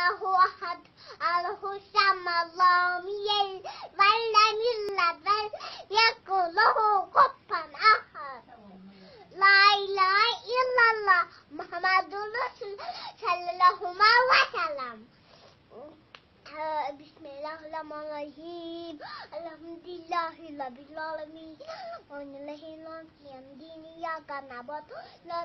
الله أحد الله الصمد لم يلد ولم يولد ولم يكن له كفوا أحد لا إله إلا الله محمد رسول صلى الله عليه وسلم بسم الله الرحمن الرحيم الحمد لله رب العالمين ونله القيام دين إياك نعبد لا